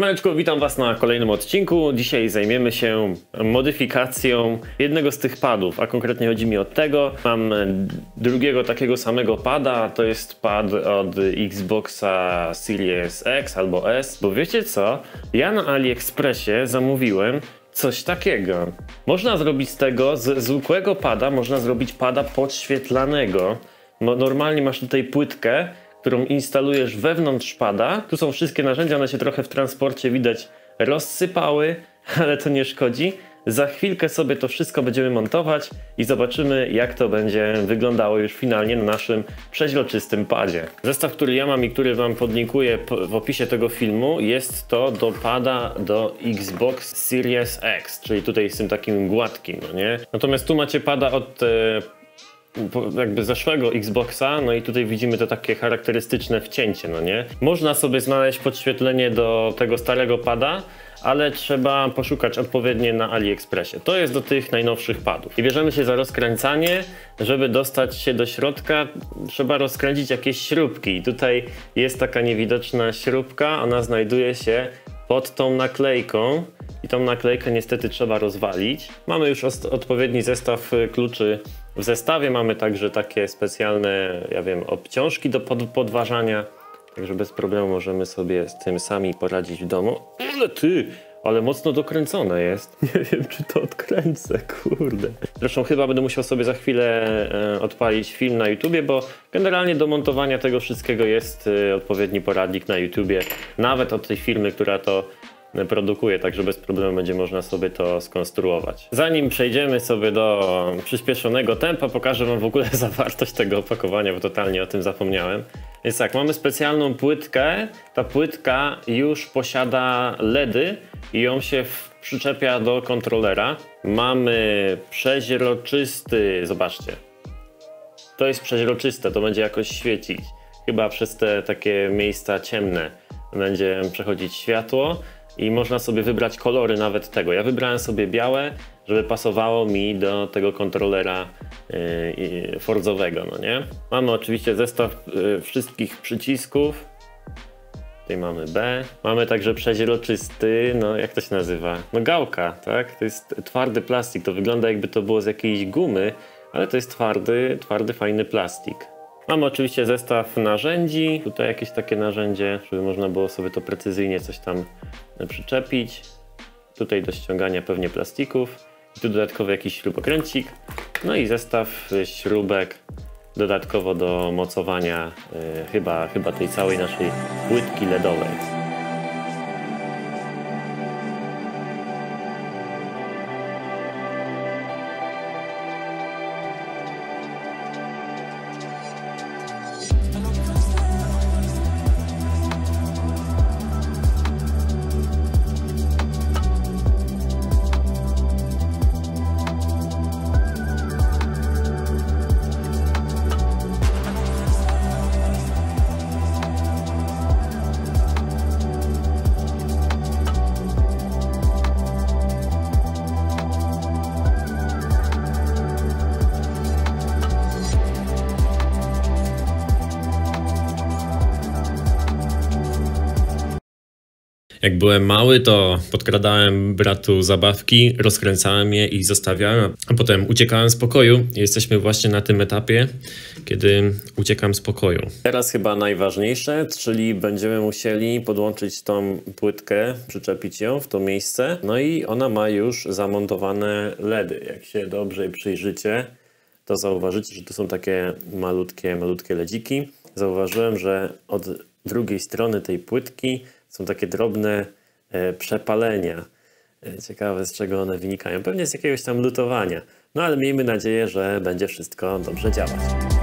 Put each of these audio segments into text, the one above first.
Siemaneczko, witam Was na kolejnym odcinku. Dzisiaj zajmiemy się modyfikacją jednego z tych padów, a konkretnie chodzi mi o tego. Mam drugiego takiego samego pada, to jest pad od Xboxa Series X albo S, bo wiecie co? Ja na AliExpressie zamówiłem coś takiego. Można zrobić z tego, z zwykłego pada, można zrobić pada podświetlanego. No, normalnie masz tutaj płytkę, którą instalujesz wewnątrz pada. Tu są wszystkie narzędzia, one się trochę w transporcie widać rozsypały, ale to nie szkodzi. Za chwilkę sobie to wszystko będziemy montować i zobaczymy jak to będzie wyglądało już finalnie na naszym przeźroczystym padzie. Zestaw, który ja mam i który wam podlinkuję w opisie tego filmu jest to do pada do Xbox Series X, czyli tutaj z tym takim gładkim, no nie? Natomiast tu macie pada od e, jakby zeszłego Xboxa, no i tutaj widzimy to takie charakterystyczne wcięcie, no nie? Można sobie znaleźć podświetlenie do tego starego pada, ale trzeba poszukać odpowiednie na AliExpressie. To jest do tych najnowszych padów. I bierzemy się za rozkręcanie. Żeby dostać się do środka, trzeba rozkręcić jakieś śrubki. I tutaj jest taka niewidoczna śrubka, ona znajduje się pod tą naklejką i tą naklejkę niestety trzeba rozwalić. Mamy już odpowiedni zestaw kluczy w zestawie mamy także takie specjalne, ja wiem, obciążki do pod podważania, także bez problemu możemy sobie z tym sami poradzić w domu. Ale ty, ale mocno dokręcone jest. Nie wiem, czy to odkręcę, kurde. Zresztą chyba będę musiał sobie za chwilę e, odpalić film na YouTubie, bo generalnie do montowania tego wszystkiego jest e, odpowiedni poradnik na YouTubie. Nawet od tej firmy, która to produkuje, także bez problemu będzie można sobie to skonstruować. Zanim przejdziemy sobie do przyspieszonego tempa, pokażę Wam w ogóle zawartość tego opakowania, bo totalnie o tym zapomniałem. Więc tak, mamy specjalną płytkę. Ta płytka już posiada LEDy i ją się przyczepia do kontrolera. Mamy przeźroczysty, zobaczcie. To jest przeźroczyste, to będzie jakoś świecić. Chyba przez te takie miejsca ciemne będzie przechodzić światło i można sobie wybrać kolory nawet tego. Ja wybrałem sobie białe, żeby pasowało mi do tego kontrolera yy, Forzowego, no nie? Mamy oczywiście zestaw yy, wszystkich przycisków. Tutaj mamy B. Mamy także przeźroczysty, no jak to się nazywa? No gałka, tak? To jest twardy plastik, to wygląda jakby to było z jakiejś gumy, ale to jest twardy, twardy, fajny plastik. Mamy oczywiście zestaw narzędzi, tutaj jakieś takie narzędzie, żeby można było sobie to precyzyjnie coś tam przyczepić. Tutaj do ściągania pewnie plastików. I tu dodatkowo jakiś śrubokręcik. No i zestaw śrubek dodatkowo do mocowania yy, chyba, chyba tej całej naszej płytki LEDowej. Jak byłem mały, to podkradałem bratu zabawki, rozkręcałem je i zostawiałem, a potem uciekałem z pokoju. Jesteśmy właśnie na tym etapie, kiedy uciekam z pokoju. Teraz chyba najważniejsze, czyli będziemy musieli podłączyć tą płytkę, przyczepić ją w to miejsce. No i ona ma już zamontowane LEDy. Jak się dobrze przyjrzycie, to zauważycie, że to są takie malutkie, malutkie LEDziki. Zauważyłem, że od drugiej strony tej płytki są takie drobne e, przepalenia. E, ciekawe z czego one wynikają. Pewnie z jakiegoś tam lutowania. No ale miejmy nadzieję, że będzie wszystko dobrze działać.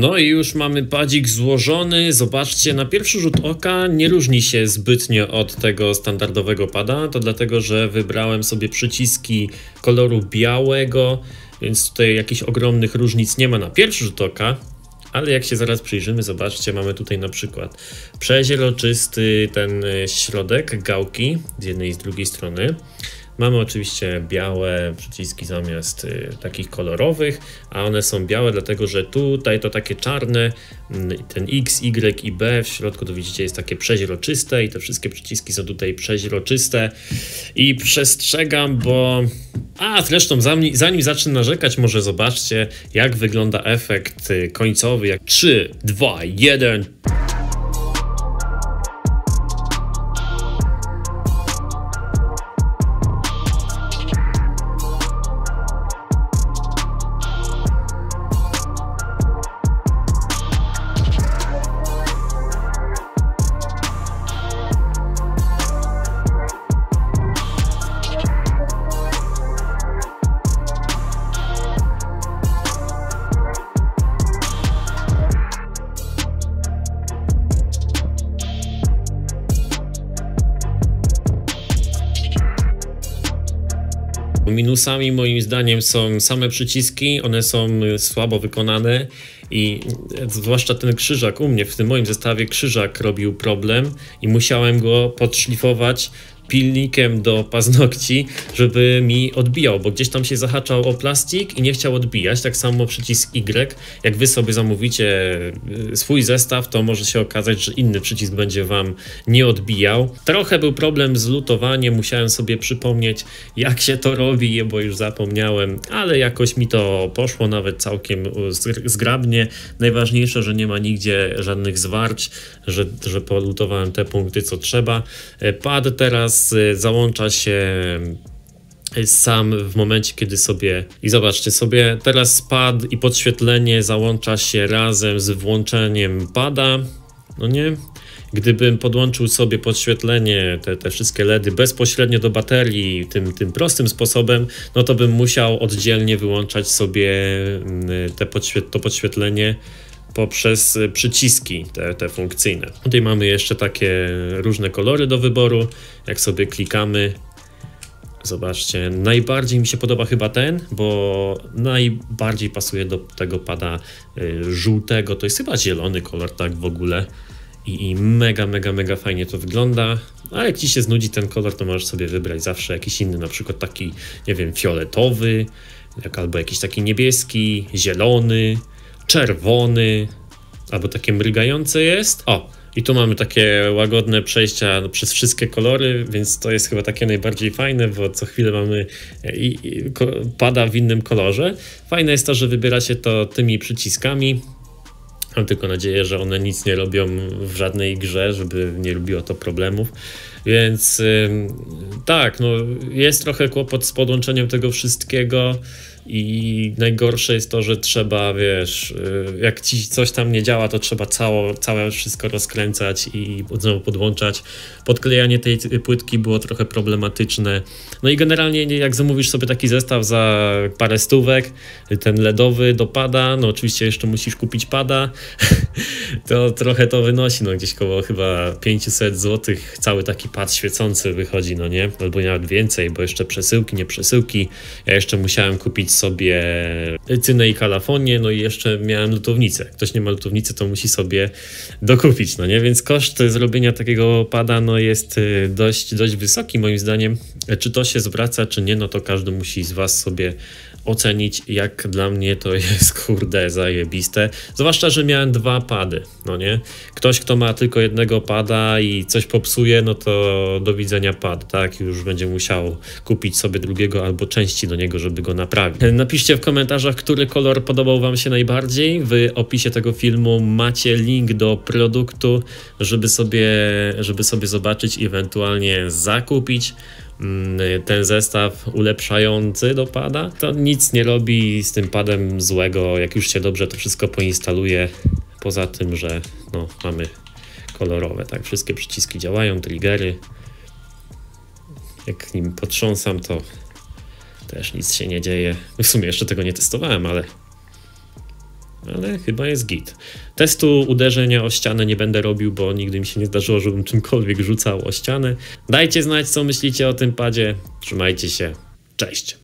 No i już mamy padzik złożony. Zobaczcie, na pierwszy rzut oka nie różni się zbytnio od tego standardowego pada. To dlatego, że wybrałem sobie przyciski koloru białego, więc tutaj jakichś ogromnych różnic nie ma na pierwszy rzut oka. Ale jak się zaraz przyjrzymy, zobaczcie, mamy tutaj na przykład przezieroczysty ten środek gałki z jednej i z drugiej strony. Mamy oczywiście białe przyciski zamiast y, takich kolorowych, a one są białe dlatego, że tutaj to takie czarne, y, ten X, Y i B w środku to widzicie jest takie przeźroczyste i te wszystkie przyciski są tutaj przeźroczyste. I przestrzegam, bo... A zresztą zanim, zanim zacznę narzekać, może zobaczcie jak wygląda efekt y, końcowy, jak 3, 2, 1... Minusami moim zdaniem są same przyciski, one są słabo wykonane i zwłaszcza ten krzyżak u mnie w tym moim zestawie krzyżak robił problem i musiałem go podszlifować pilnikiem do paznokci, żeby mi odbijał, bo gdzieś tam się zahaczał o plastik i nie chciał odbijać. Tak samo przycisk Y. Jak wy sobie zamówicie y, swój zestaw, to może się okazać, że inny przycisk będzie wam nie odbijał. Trochę był problem z lutowaniem, musiałem sobie przypomnieć, jak się to robi, bo już zapomniałem, ale jakoś mi to poszło nawet całkiem zgrabnie. Najważniejsze, że nie ma nigdzie żadnych zwarć, że, że polutowałem te punkty, co trzeba. E, pad teraz teraz y, załącza się y, sam w momencie, kiedy sobie. I zobaczcie sobie, teraz pad i podświetlenie załącza się razem z włączeniem pada. No nie? Gdybym podłączył sobie podświetlenie, te, te wszystkie LEDy bezpośrednio do baterii, tym, tym prostym sposobem, no to bym musiał oddzielnie wyłączać sobie mm, te podświet to podświetlenie poprzez przyciski te, te funkcyjne. Tutaj mamy jeszcze takie różne kolory do wyboru. Jak sobie klikamy, zobaczcie, najbardziej mi się podoba chyba ten, bo najbardziej pasuje do tego pada y, żółtego. To jest chyba zielony kolor, tak w ogóle. I, I, mega, mega, mega fajnie to wygląda. A jak ci się znudzi ten kolor, to możesz sobie wybrać zawsze jakiś inny, na przykład taki, nie wiem, fioletowy, jak, albo jakiś taki niebieski, zielony czerwony, albo takie mrygające jest. O, i tu mamy takie łagodne przejścia no, przez wszystkie kolory, więc to jest chyba takie najbardziej fajne, bo co chwilę mamy i, i, pada w innym kolorze. Fajne jest to, że wybiera się to tymi przyciskami. Mam tylko nadzieję, że one nic nie robią w żadnej grze, żeby nie robiło to problemów. Więc tak, no jest trochę kłopot z podłączeniem tego wszystkiego. I najgorsze jest to, że trzeba, wiesz, y, jak ci coś tam nie działa, to trzeba cało, całe wszystko rozkręcać i znowu podłączać. Podklejanie tej płytki było trochę problematyczne. No i generalnie, jak zamówisz sobie taki zestaw za parę stówek, ten LEDowy dopada, no oczywiście jeszcze musisz kupić pada, to trochę to wynosi, no gdzieś koło chyba 500 zł cały taki pad świecący wychodzi, no nie? Albo nawet więcej, bo jeszcze przesyłki, nie przesyłki. Ja jeszcze musiałem kupić sobie cynę i kalafonię, no i jeszcze miałem lutownicę. Ktoś nie ma lutownicy, to musi sobie dokupić, no nie? Więc koszt zrobienia takiego pada, no jest y, dość, dość wysoki moim zdaniem. Czy to się zwraca, czy nie, no to każdy musi z Was sobie ocenić, jak dla mnie to jest kurde zajebiste. Zwłaszcza, że miałem dwa pady, no nie? Ktoś, kto ma tylko jednego pada i coś popsuje, no to do widzenia pad, tak? Już będzie musiał kupić sobie drugiego albo części do niego, żeby go naprawić. Napiszcie w komentarzach, który kolor podobał Wam się najbardziej. W opisie tego filmu macie link do produktu, żeby sobie, żeby sobie zobaczyć i ewentualnie zakupić. Mm, ten zestaw ulepszający do pada, to nic nie robi z tym padem złego, jak już się dobrze to wszystko poinstaluje. Poza tym, że no, mamy kolorowe, tak, wszystkie przyciski działają, triggery. Jak nim potrząsam, to też nic się nie dzieje. W sumie jeszcze tego nie testowałem, ale ale chyba jest git. Testu uderzenia o ścianę nie będę robił, bo nigdy mi się nie zdarzyło, żebym czymkolwiek rzucał o ścianę. Dajcie znać, co myślicie o tym padzie. Trzymajcie się. Cześć.